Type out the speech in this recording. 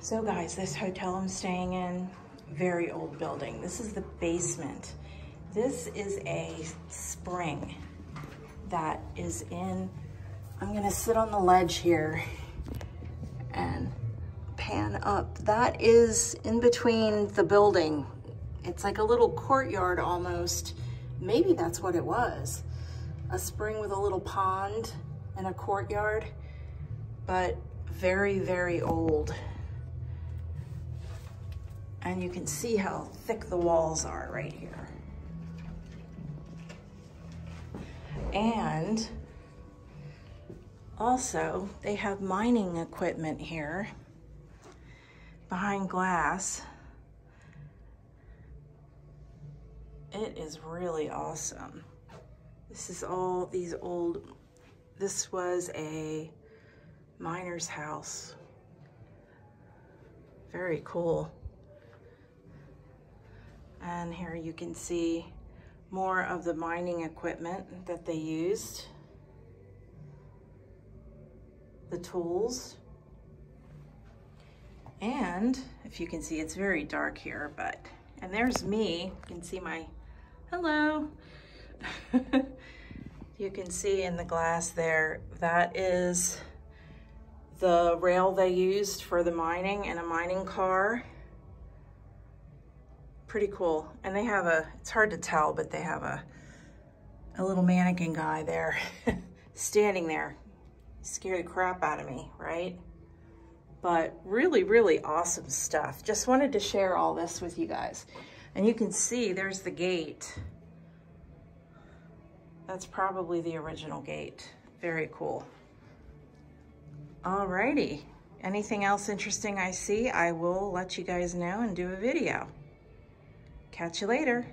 So guys, this hotel I'm staying in, very old building. This is the basement. This is a spring that is in, I'm gonna sit on the ledge here and pan up. That is in between the building. It's like a little courtyard almost. Maybe that's what it was. A spring with a little pond and a courtyard, but very, very old. And you can see how thick the walls are right here. And also they have mining equipment here behind glass. It is really awesome. This is all these old, this was a miner's house. Very cool. And here you can see more of the mining equipment that they used. The tools. And if you can see, it's very dark here, but, and there's me. You can see my, hello. you can see in the glass there, that is the rail they used for the mining and a mining car pretty cool. And they have a, it's hard to tell, but they have a, a little mannequin guy there standing there. Scare the crap out of me, right? But really, really awesome stuff. Just wanted to share all this with you guys. And you can see there's the gate. That's probably the original gate. Very cool. Alrighty. Anything else interesting I see, I will let you guys know and do a video. Catch you later.